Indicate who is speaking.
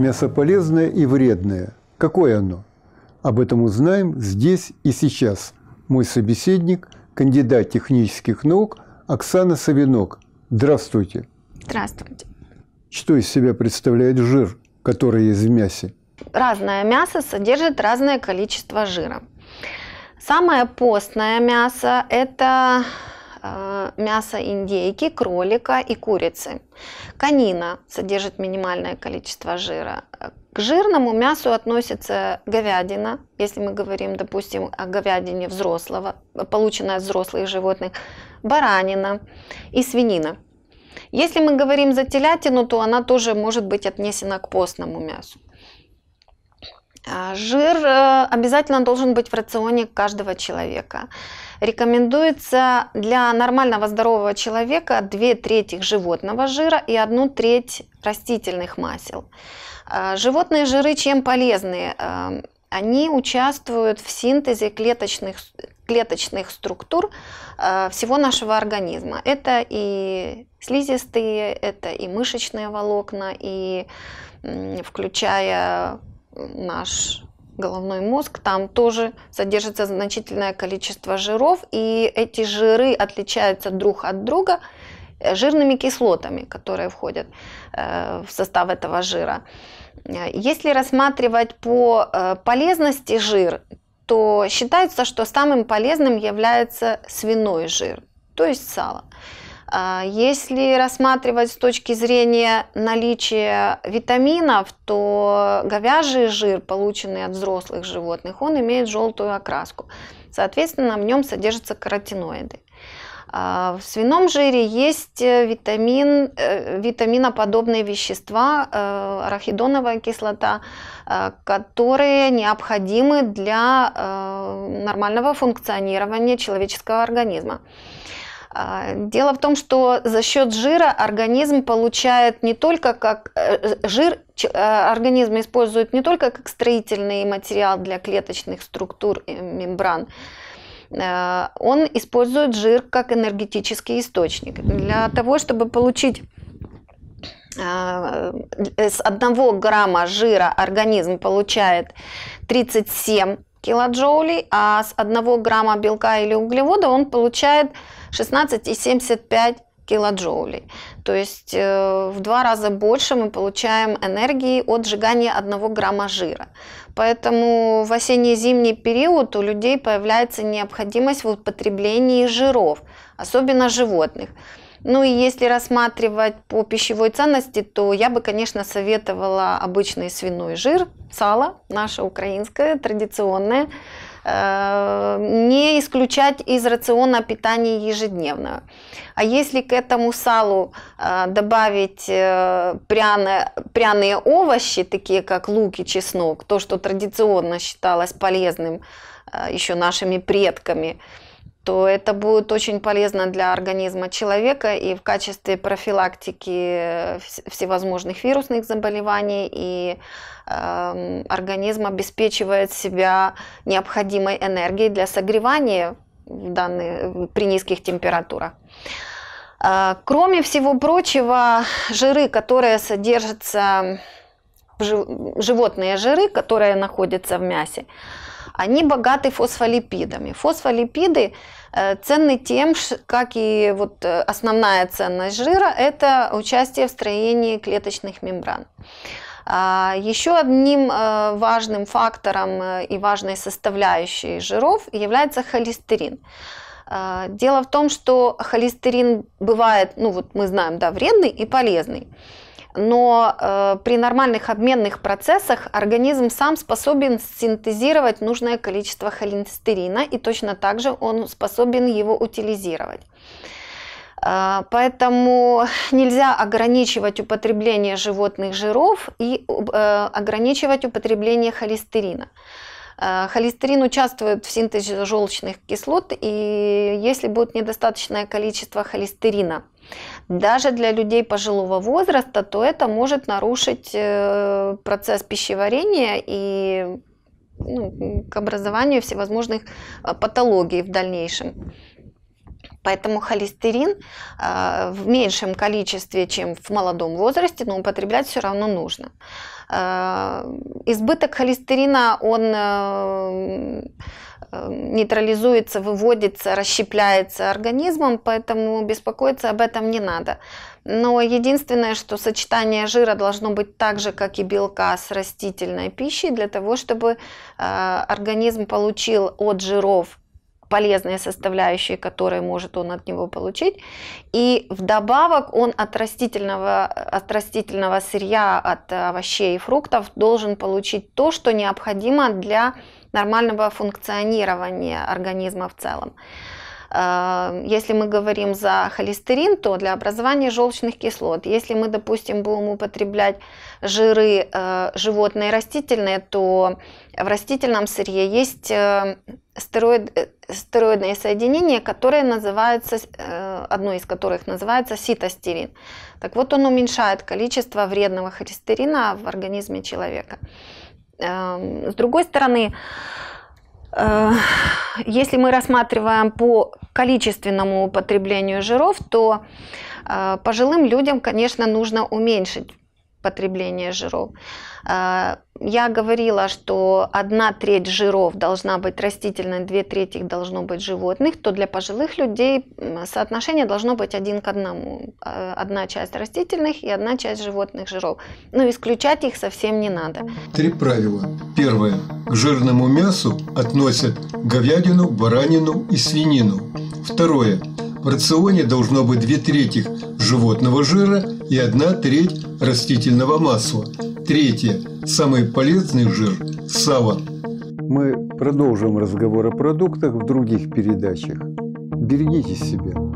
Speaker 1: мясо полезное и вредное. Какое оно? Об этом узнаем здесь и сейчас. Мой собеседник – кандидат технических наук Оксана Савинок. Здравствуйте.
Speaker 2: Здравствуйте.
Speaker 1: Что из себя представляет жир, который есть в мясе?
Speaker 2: Разное мясо содержит разное количество жира. Самое постное мясо – это мясо индейки, кролика и курицы. Конина содержит минимальное количество жира. К жирному мясу относится говядина, если мы говорим, допустим, о говядине взрослого, полученной от взрослых животных, баранина и свинина. Если мы говорим за телятину, то она тоже может быть отнесена к постному мясу. А, жир э, обязательно должен быть в рационе каждого человека. Рекомендуется для нормального здорового человека 2 трети животного жира и 1 треть растительных масел. А, животные жиры чем полезны? Э, они участвуют в синтезе клеточных, клеточных структур э, всего нашего организма. Это и слизистые, это и мышечные волокна, и включая наш головной мозг, там тоже содержится значительное количество жиров, и эти жиры отличаются друг от друга э, жирными кислотами, которые входят э, в состав этого жира. Если рассматривать по э, полезности жир, то считается, что самым полезным является свиной жир, то есть сало. А, если рассматривать с точки зрения наличия витаминов, то говяжий жир, полученный от взрослых животных, он имеет желтую окраску. Соответственно, в нем содержатся каротиноиды. А, в свином жире есть витамин, э, витаминоподобные вещества, э, арахидоновая кислота, э, которые необходимы для нормального функционирования человеческого организма. А, дело в том, что за счет жира организм получает не только как э, жир, э, организм использует не только как строительный материал для клеточных структур и мембран, э, он использует жир как энергетический источник. Для того, чтобы получить с одного грамма жира организм получает 37 килоджоулей, а с одного грамма белка или углевода он получает 16,75 килоджоулей. То есть э, в два раза больше мы получаем энергии от сжигания 1 грамма жира. Поэтому в осенне-зимний период у людей появляется необходимость в употреблении жиров, особенно животных. Ну и если рассматривать по пищевой ценности, то я бы, конечно, советовала обычный свиной жир, сало, наше украинское, традиционное, Э, не исключать из рациона питания ежедневного. А если к этому салу э, добавить э, пряные, пряные овощи, такие как лук и чеснок, то, что традиционно считалось полезным еще нашими предками, то это будет очень полезно для организма человека и в качестве профилактики всевозможных вирусных заболеваний и э, организм обеспечивает себя необходимой энергией для согревания в данные, при низких температурах. Э, кроме всего прочего, жиры, которые содержатся, животные жиры, которые находятся в мясе, они богаты фосфолипидами. Фосфолипиды э, ценны тем, как и вот э, основная ценность жира, это участие в строении клеточных мембран. А, Еще одним э, важным фактором и важной составляющей жиров является холестерин. А, дело в том, что холестерин бывает, ну вот мы знаем, да, вредный и полезный но э, при нормальных обменных процессах организм сам способен синтезировать нужное количество холестерина, и точно так же он способен его утилизировать. Э, поэтому нельзя ограничивать употребление животных жиров и э, ограничивать употребление холестерина. Э, холестерин участвует в синтезе желчных кислот, и если будет недостаточное количество холестерина, даже для людей пожилого возраста, то это может нарушить э, процесс пищеварения и ну, к образованию всевозможных э, патологий в дальнейшем. Поэтому холестерин в меньшем количестве, чем в молодом возрасте, но употреблять все равно нужно. Э, избыток холестерина, он э, э, нейтрализуется, выводится, расщепляется организмом, поэтому беспокоиться об этом не надо. Но единственное, что сочетание жира должно быть так же, как и белка с растительной пищей, для того, чтобы организм получил от жиров полезные составляющие, которые может он от него получить. И вдобавок он от растительного, от растительного сырья, от овощей и фруктов должен получить то, что необходимо для нормального функционирования организма в целом. Э, если мы говорим за холестерин, то для образования желчных кислот. Если мы, допустим, будем употреблять жиры э, животные и растительные, то в растительном сырье есть э, стероид, стероидные соединения, которые называются, одно из которых называется ситостерин. Так вот, он уменьшает количество вредного холестерина в организме человека. С другой стороны, если мы рассматриваем по количественному употреблению жиров, то э, пожилым людям, конечно, нужно уменьшить потребление жиров. Э, я говорила, что одна треть жиров должна быть растительной, две трети должно быть животных, то для пожилых людей соотношение должно быть один к одному. Э, одна часть растительных и одна часть животных жиров. Но исключать их совсем не надо.
Speaker 1: Три правила. Первое. К жирному мясу относят говядину, баранину и свинину. Второе. В рационе должно быть две трети животного жира и одна треть растительного масла. Третье. Самый полезный жир – сало. Мы продолжим разговор о продуктах в других передачах. Берегите себя.